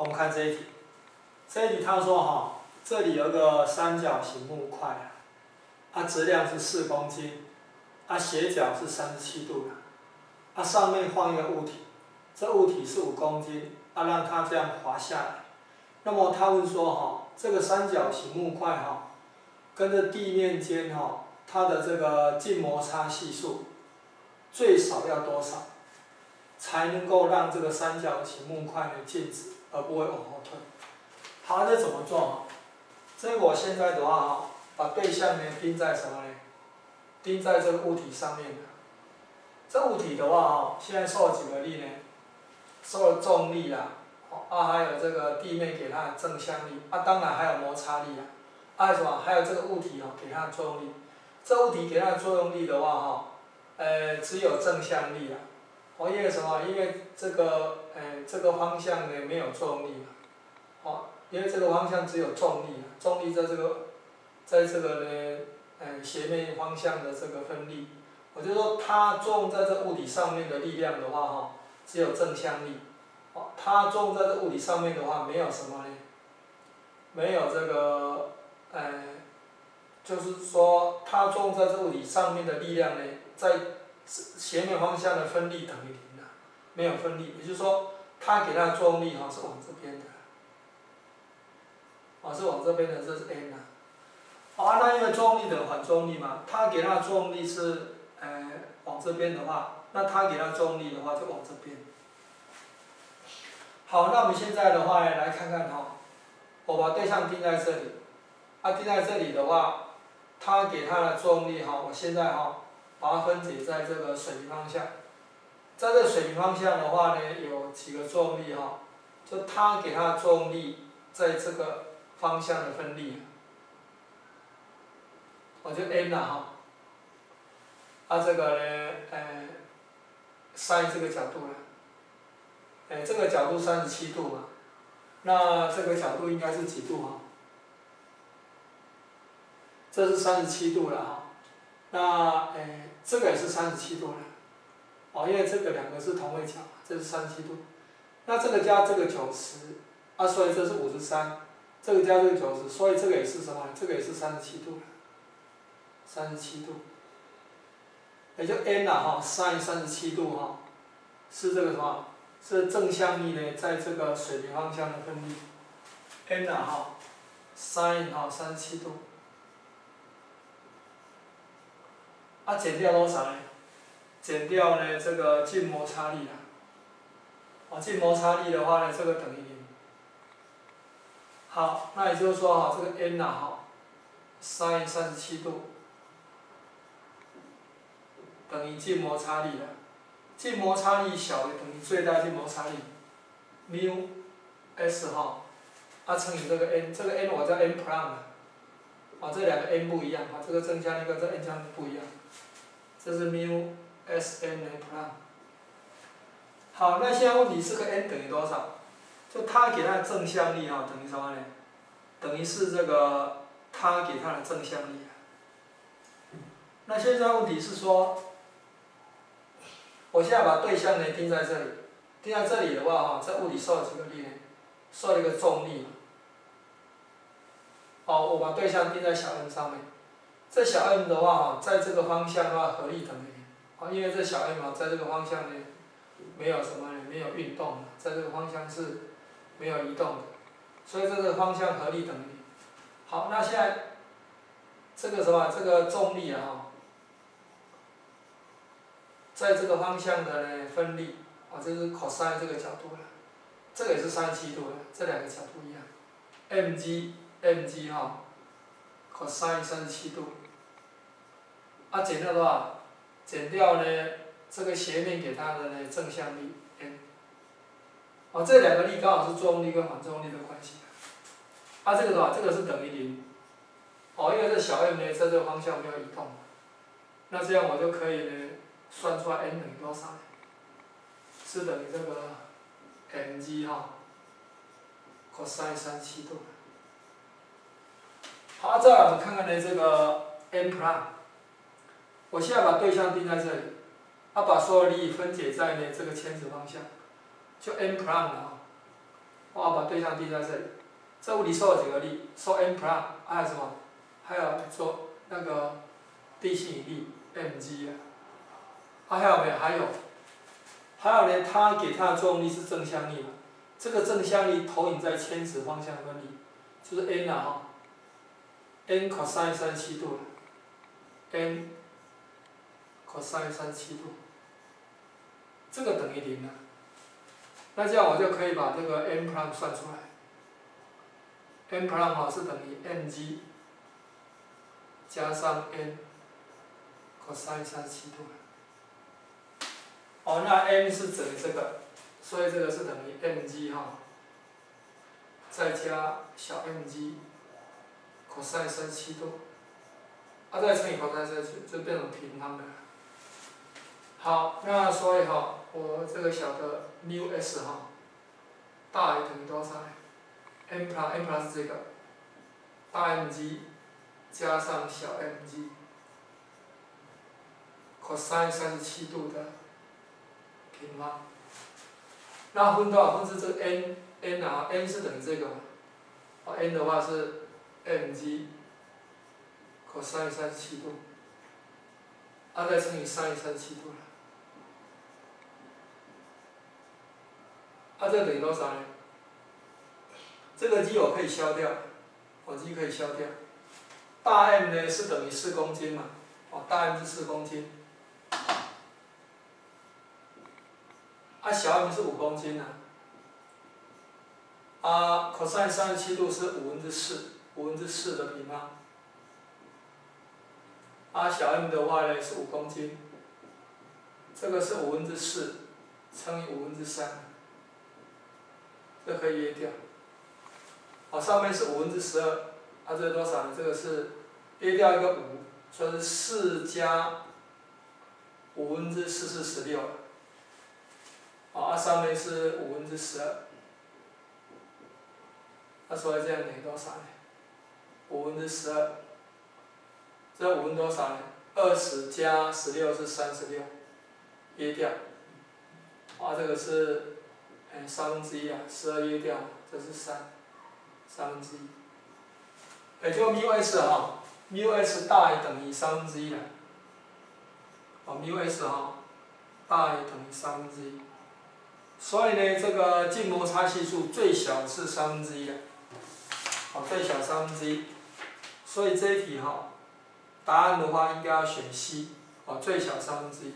我们看这一题，这一题他说哈，这里有个三角形木块，它质量是四公斤，它斜角是三十七度的，它上面放一个物体，这物体是五公斤，啊让它这样滑下来，那么他问说哈，这个三角形木块哈，跟着地面间哈，它的这个静摩擦系数最少要多少，才能够让这个三角形木块呢静止？而不会往后退。好，那怎么做？这个我现在的话哈，把对象呢钉在什么呢？钉在这个物体上面的。这物体的话哈，现在受了几个力呢？受了重力啦，啊还有这个地面给它的正向力，啊当然还有摩擦力啊，啊什么？还有这个物体哦给它的作用力。这物体给它的作用力的话哈，呃只有正向力啊。哦，因为什么？因为这个，诶，这个方向呢没有重力，哦，因为这个方向只有重力，重力在这个，在这个呢，诶，斜面方向的这个分力，我就说它作用在这物体上面的力量的话，哈，只有正向力，哦，它作用在这物体上面的话，没有什么呢？没有这个，诶，就是说它作用在这物体上面的力量呢，在。斜面方向的分力等于零的，没有分力，也就是说，它给它的作用力哈是往这边的，哦是往这边的，这是 n 呐。啊，那因为作用力的反作用力嘛，它给它的作用力是呃往这边的话，那它给它作用力的话就往这边。好，那我们现在的话呢来看看哈，我把对象定在这里，啊定在这里的话，它给它的作用力哈，我现在哈。把它分解在这个水平方向，在这水平方向的话呢，有几个作用力哈，就它给它的作用力在这个方向的分力，我就 n 了哈，啊这个呢，呃 s 这个角度呢，哎这个角度三十七度嘛，那这个角度应该是几度哈？这是三十七度了哈，那哎。这个也是三十七度了，哦，因为这个两个是同位角，这是三十七度，那这个加这个九十，啊，所以这是五十三，这个加这个九十，所以这个也是什么？这个也是三十七度的，三十七度，也就 n 呐哈，sin 三十七度哈，是这个什么？是正向力呢，在这个水平方向的分力，n 呐哈，sin 哈三十七度。啊减掉多少呢？减掉呢这个静摩擦力啊。啊，静摩擦力的话呢，这个等于零。好，那也就是说哈，这个 n 呐哈，sin 三十七度等于静摩擦力的，静摩擦力小的等于最大静摩擦力，mu s 哈，啊乘以这个 n，这个 n 我叫 n prime，啊这两个 n 不一样啊，这个正向力跟这 n 向力不一样。这是 mu s n a prime。好，那现在问题是个 n 等于多少？就它给它的正向力哈等于什么呢？等于是这个它给它的正向力。那现在问题是说，我现在把对象呢定在这里，定在这里的话哈，这物体受了几个力呢？受了一个重力。哦，我把对象定在小 n 上面。这小 m 的话哈，在这个方向的话，合力等于零，啊，因为这小 m 啊，在这个方向呢，没有什么呢，没有运动，在这个方向是没有移动的，所以这个方向合力等于零。好，那现在这个什么，这个重力啊，在这个方向的呢分力，啊，这是 cos 这个角度了，这个也是三十七度的，这两个角度一样，mg mg 哈，cos 三十七度。啊，减掉多少？减掉呢？这个斜面给它的呢正向力 n。哦，这两个力刚好是作用力跟反作用力的关系。啊，这个的话，这个是等于零。哦，因为这小 m 呢在这个方向没有移动。那这样我就可以呢算出来 n 等于多少？是等于这个 mg 哈，cos 三十七度。好，再来我们看看呢这个 n prime。我现在把对象定在这里，啊，把所有力分解在呢这个牵扯方向，就 n prime 啊，我要把对象定在这里。这物理受了几个力？受 m prime，还有什么？还有做那个地心引力 mg 啊。还有没有？还有。还有呢，它给它的作用力是正向力嘛？这个正向力投影在铅子方向的力，就是 n 啊哈，n cos 三十七度，n cos 三十七度，这个等于零了。那这样我就可以把这个 m prime 算出来，m prime 哈是等于 mg 加上 n cos 三十七度。哦，那 m 是等于这个，所以这个是等于 mg 哈，再加小 mg cos 三十七度，啊再乘以 cos 三十七，就变成平方的。好，那所以哈，我这个小的 mu s 哈，大于等于多少呢？m plus m plus 这个，大 mg 加上小 mg cos 三十七度的。平方，那分多少？分之这个 n n 啊，n 是等于这个嘛？哦，n 的话是 mg cos 三十七度，啊再乘以三十七度了，啊这等于多少呢？这个 g 我可以消掉，我 g 可以消掉，大 M 呢是等于四公斤嘛？哦，大 M 是四公斤。啊，小 m 是五公斤呐。啊，cos 三十七度是五分之四，五分之四的平方。啊，小 m 的话呢是五公斤，这个是五分之四乘以五分之三，这可以约掉。啊，上面是五分之十二，啊，这是多少呢？这个是约掉一个五，所以是四加五分之四是十六。啊，上面是五分之十二，那所以这样等于多少呢？五分之十二，这五分多少呢？二十加十六是三十六，约掉。啊，这个是，哎，三分之一啊，十二约掉，这是三，三分之一。也就 mu s 哈，mu s 大于等于三分之一了。哦，mu s 哈，大于等于三分之一。所以呢，这个静摩擦系数最小是三分之一的，好，最小三分之一。所以这一题哈，答案的话应该要选 C，哦，最小三分之一。